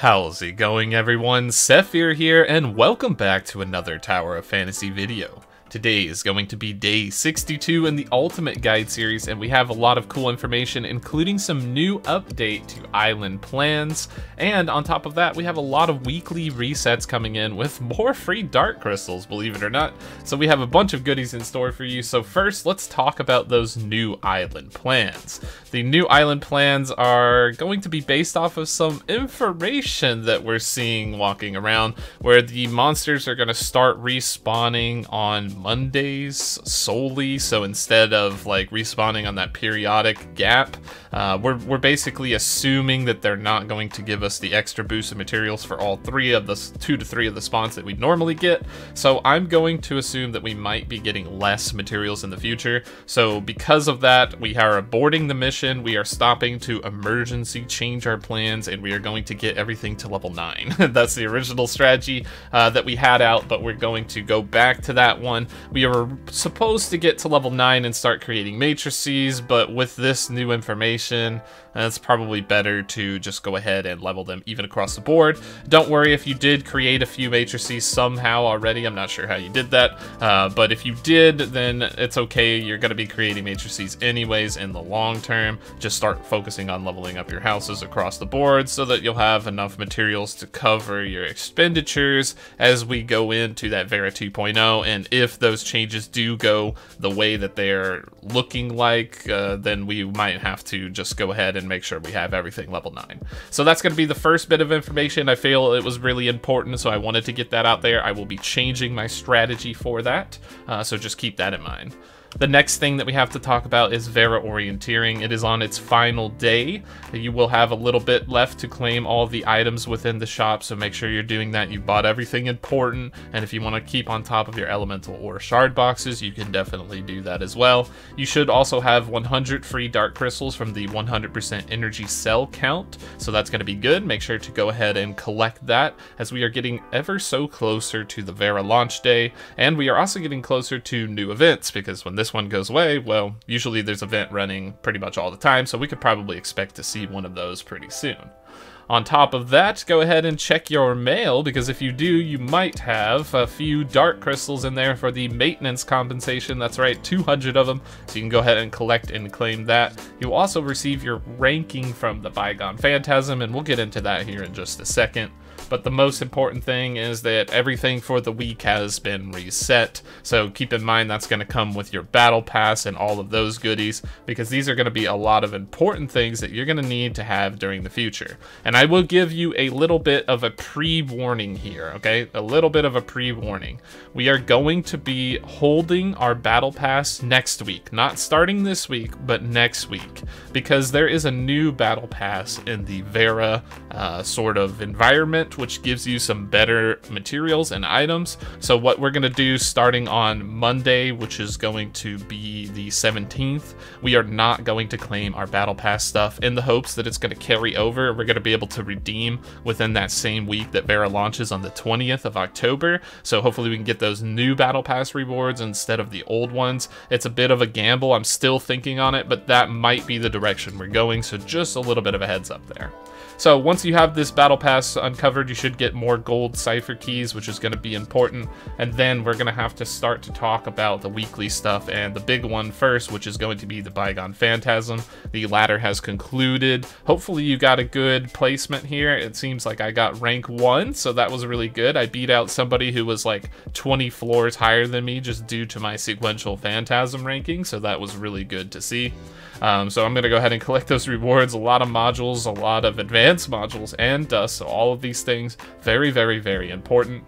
How's it going everyone? Sethphir here and welcome back to another Tower of Fantasy video. Today is going to be day 62 in the Ultimate Guide series, and we have a lot of cool information, including some new update to island plans. And on top of that, we have a lot of weekly resets coming in with more free Dark Crystals, believe it or not. So we have a bunch of goodies in store for you. So first, let's talk about those new island plans. The new island plans are going to be based off of some information that we're seeing walking around, where the monsters are going to start respawning on Mondays solely. So instead of like respawning on that periodic gap, uh, we're, we're basically assuming that they're not going to give us the extra boost of materials for all three of the two to three of the spawns that we normally get. So I'm going to assume that we might be getting less materials in the future. So because of that, we are aborting the mission. We are stopping to emergency change our plans and we are going to get everything to level nine. That's the original strategy uh, that we had out, but we're going to go back to that one. We were supposed to get to level 9 and start creating matrices, but with this new information, it's probably better to just go ahead and level them even across the board. Don't worry if you did create a few matrices somehow already. I'm not sure how you did that, uh, but if you did, then it's okay. You're going to be creating matrices anyways in the long term. Just start focusing on leveling up your houses across the board so that you'll have enough materials to cover your expenditures as we go into that Vera 2.0. And if those changes do go the way that they're looking like, uh, then we might have to just go ahead and and make sure we have everything level 9. So that's going to be the first bit of information. I feel it was really important, so I wanted to get that out there. I will be changing my strategy for that, uh, so just keep that in mind. The next thing that we have to talk about is Vera Orienteering. It is on its final day. You will have a little bit left to claim all the items within the shop, so make sure you're doing that. You bought everything important, and if you want to keep on top of your elemental or shard boxes, you can definitely do that as well. You should also have 100 free dark crystals from the 100% energy cell count, so that's going to be good. Make sure to go ahead and collect that as we are getting ever so closer to the Vera launch day, and we are also getting closer to new events because when this one goes away, well, usually there's a vent running pretty much all the time, so we could probably expect to see one of those pretty soon. On top of that, go ahead and check your mail, because if you do, you might have a few dark crystals in there for the maintenance compensation. That's right, 200 of them, so you can go ahead and collect and claim that. You'll also receive your ranking from the Bygone Phantasm, and we'll get into that here in just a second but the most important thing is that everything for the week has been reset. So keep in mind that's going to come with your battle pass and all of those goodies because these are going to be a lot of important things that you're going to need to have during the future. And I will give you a little bit of a pre-warning here, okay? A little bit of a pre-warning. We are going to be holding our battle pass next week, not starting this week, but next week, because there is a new battle pass in the Vera uh, sort of environment which gives you some better materials and items. So what we're going to do starting on Monday, which is going to be the 17th, we are not going to claim our Battle Pass stuff in the hopes that it's going to carry over. We're going to be able to redeem within that same week that Vera launches on the 20th of October. So hopefully we can get those new Battle Pass rewards instead of the old ones. It's a bit of a gamble. I'm still thinking on it, but that might be the direction we're going. So just a little bit of a heads up there. So once you have this battle pass uncovered, you should get more gold cipher keys, which is going to be important. And then we're going to have to start to talk about the weekly stuff and the big one first, which is going to be the Bygone Phantasm. The ladder has concluded. Hopefully you got a good placement here. It seems like I got rank one, so that was really good. I beat out somebody who was like 20 floors higher than me just due to my sequential Phantasm ranking, so that was really good to see. Um, so I'm going to go ahead and collect those rewards. A lot of modules, a lot of advanced modules, and dust. So all of these things, very, very, very important.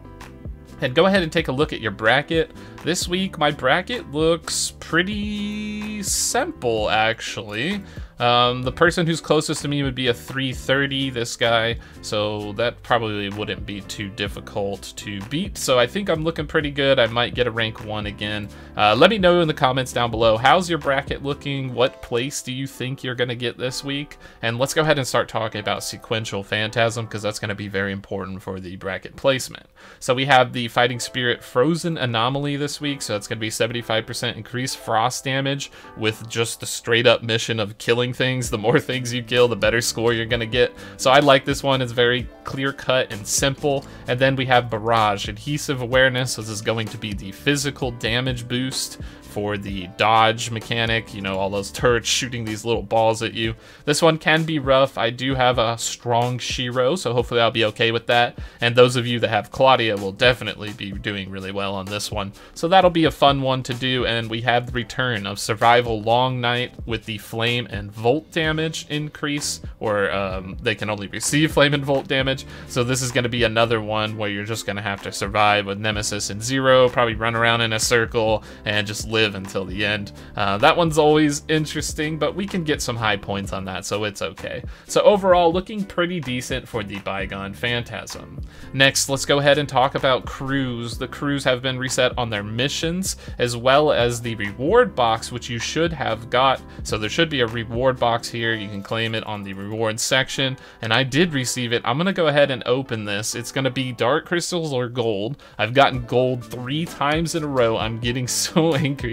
And go ahead and take a look at your bracket. This week, my bracket looks pretty simple, actually. Um, the person who's closest to me would be a 330, this guy, so that probably wouldn't be too difficult to beat. So I think I'm looking pretty good. I might get a rank 1 again. Uh, let me know in the comments down below, how's your bracket looking? What place do you think you're going to get this week? And let's go ahead and start talking about Sequential Phantasm, because that's going to be very important for the bracket placement. So we have the Fighting Spirit Frozen Anomaly this week, so it's going to be 75% increased frost damage with just the straight up mission of killing killing things. The more things you kill, the better score you're to get. So I like this one. It's very clear cut and simple. And then we have Barrage, Adhesive Awareness. This is going to be the physical damage boost for the dodge mechanic, you know, all those turrets shooting these little balls at you. This one can be rough. I do have a strong Shiro, so hopefully I'll be okay with that. And those of you that have Claudia will definitely be doing really well on this one. So that'll be a fun one to do, and we have the return of Survival Long Night with the Flame and Volt damage increase, or um, they can only receive Flame and Volt damage. So this is going to be another one where you're just going to have to survive with Nemesis and Zero, probably run around in a circle and just live live until the end. Uh, that one's always interesting, but we can get some high points on that, so it's okay. So overall, looking pretty decent for the Bygone Phantasm. Next, let's go ahead and talk about crews. The crews have been reset on their missions, as well as the reward box, which you should have got. So there should be a reward box here. You can claim it on the reward section, and I did receive it. I'm going to go ahead and open this. It's going to be dark crystals or gold. I've gotten gold three times in a row. I'm getting so angry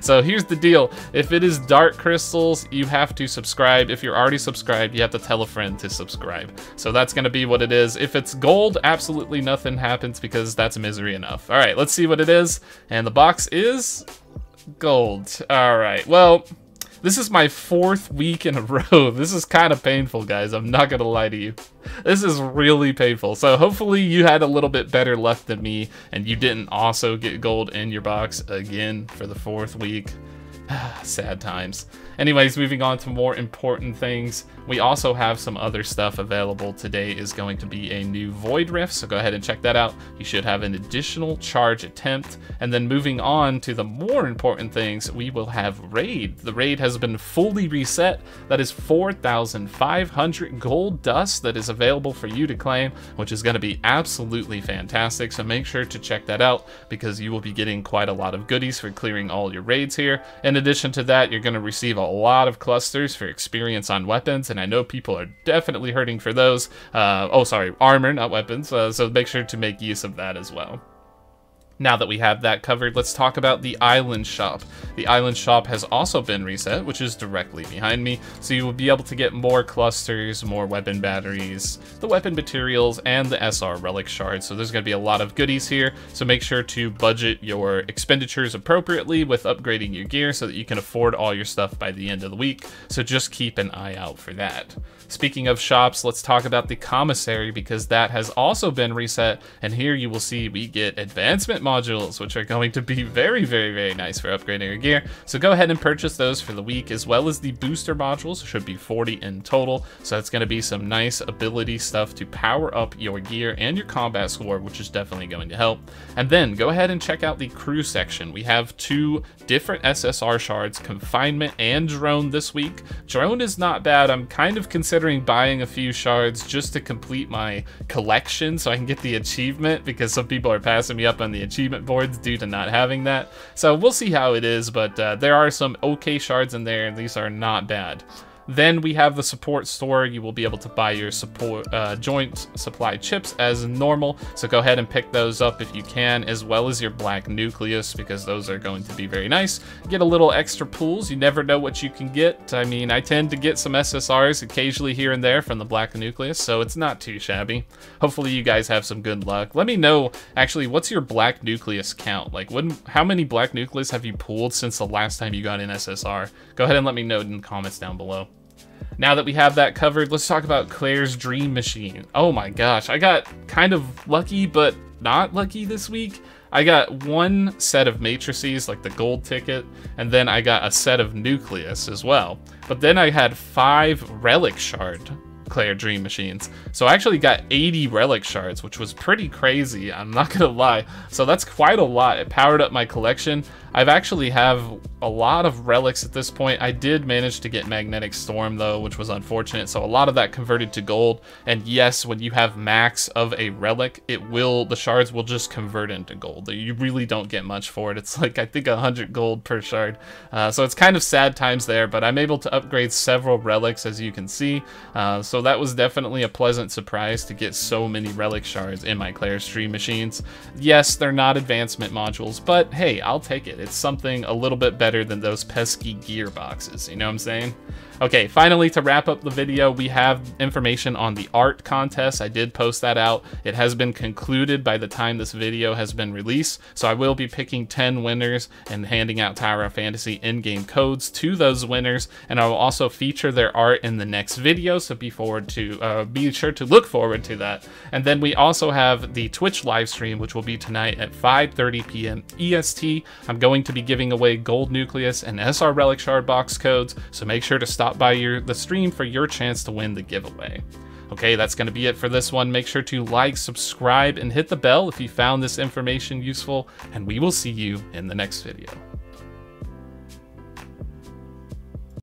so here's the deal. If it is Dark Crystals, you have to subscribe. If you're already subscribed, you have to tell a friend to subscribe. So that's going to be what it is. If it's gold, absolutely nothing happens because that's misery enough. All right, let's see what it is. And the box is gold. All right, well... This is my fourth week in a row. This is kind of painful, guys. I'm not going to lie to you. This is really painful. So hopefully you had a little bit better luck than me and you didn't also get gold in your box again for the fourth week. Sad times. Anyways, moving on to more important things. We also have some other stuff available. Today is going to be a new Void Rift, so go ahead and check that out. You should have an additional charge attempt. And then moving on to the more important things, we will have Raid. The Raid has been fully reset. That is 4,500 gold dust that is available for you to claim, which is going to be absolutely fantastic. So make sure to check that out because you will be getting quite a lot of goodies for clearing all your raids here. In addition to that, you're going to receive a a lot of clusters for experience on weapons, and I know people are definitely hurting for those. Uh, oh, sorry, armor, not weapons, uh, so make sure to make use of that as well. Now that we have that covered, let's talk about the island shop. The island shop has also been reset, which is directly behind me, so you will be able to get more clusters, more weapon batteries, the weapon materials, and the SR relic shards. So there's going to be a lot of goodies here, so make sure to budget your expenditures appropriately with upgrading your gear so that you can afford all your stuff by the end of the week. So just keep an eye out for that. Speaking of shops, let's talk about the commissary because that has also been reset, and here you will see we get advancement modules, which are going to be very, very, very nice for upgrading your gear. So go ahead and purchase those for the week, as well as the booster modules, should be 40 in total. So that's going to be some nice ability stuff to power up your gear and your combat score, which is definitely going to help. And then go ahead and check out the crew section. We have two different SSR shards, confinement and drone this week. Drone is not bad. I'm kind of considering buying a few shards just to complete my collection so I can get the achievement because some people are passing me up on the achievement achievement boards due to not having that. So we'll see how it is, but uh, there are some okay shards in there, and these are not bad. Then we have the support store. You will be able to buy your support uh, joint supply chips as normal. So go ahead and pick those up if you can, as well as your black nucleus, because those are going to be very nice. Get a little extra pools. You never know what you can get. I mean, I tend to get some SSRs occasionally here and there from the black nucleus, so it's not too shabby. Hopefully you guys have some good luck. Let me know, actually, what's your black nucleus count? Like, when, how many black nucleus have you pulled since the last time you got an SSR? Go ahead and let me know in the comments down below. Now that we have that covered, let's talk about Claire's Dream Machine. Oh my gosh, I got kind of lucky, but not lucky this week. I got one set of matrices, like the gold ticket, and then I got a set of nucleus as well. But then I had five relic shard Claire Dream Machines. So I actually got 80 relic shards, which was pretty crazy, I'm not gonna lie. So that's quite a lot. It powered up my collection. I've actually have a lot of relics at this point. I did manage to get Magnetic Storm though, which was unfortunate. So a lot of that converted to gold. And yes, when you have max of a relic, it will, the shards will just convert into gold. You really don't get much for it. It's like, I think 100 gold per shard. Uh, so it's kind of sad times there, but I'm able to upgrade several relics as you can see. Uh, so that was definitely a pleasant surprise to get so many relic shards in my Claire's Dream machines. Yes, they're not advancement modules, but hey, I'll take it. It's something a little bit better than those pesky gearboxes, you know what I'm saying? Okay, finally, to wrap up the video, we have information on the art contest. I did post that out. It has been concluded by the time this video has been released, so I will be picking 10 winners and handing out Tower of Fantasy in-game codes to those winners, and I will also feature their art in the next video, so be forward to uh, be sure to look forward to that. And then we also have the Twitch live stream, which will be tonight at 5.30 p.m. EST. I'm going to be giving away Gold Nucleus and SR Relic Shard box codes, so make sure to stop stop by your the stream for your chance to win the giveaway. Okay, that's going to be it for this one. Make sure to like, subscribe, and hit the bell if you found this information useful, and we will see you in the next video.